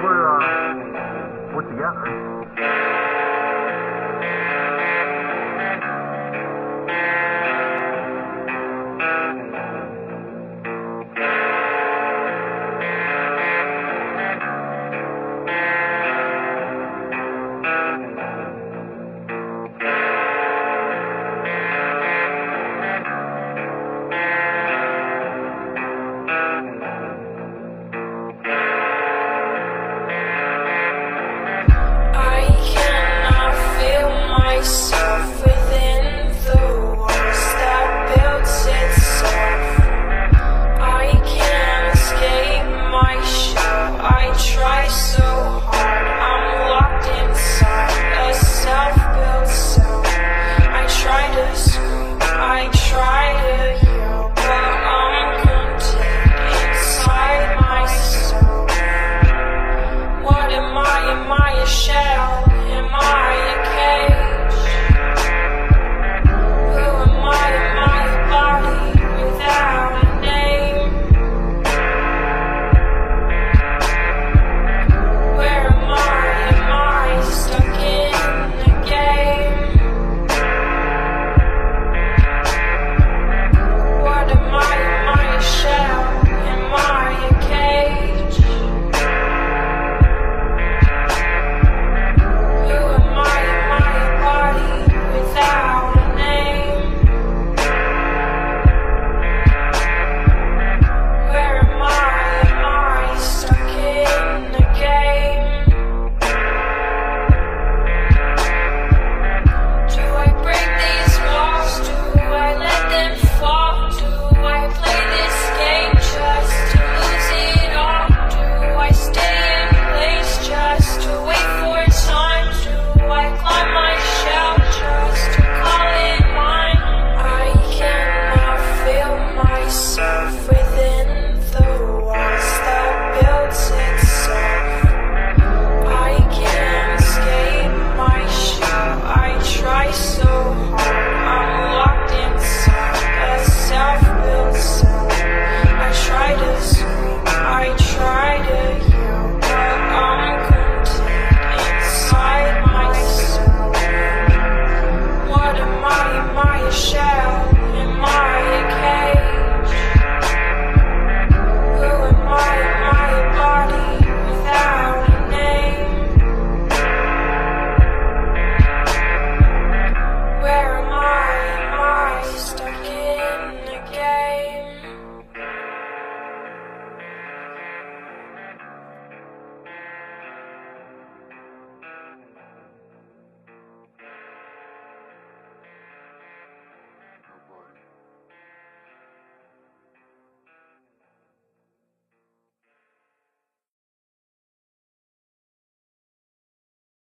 不是啊？我爹啊 nice.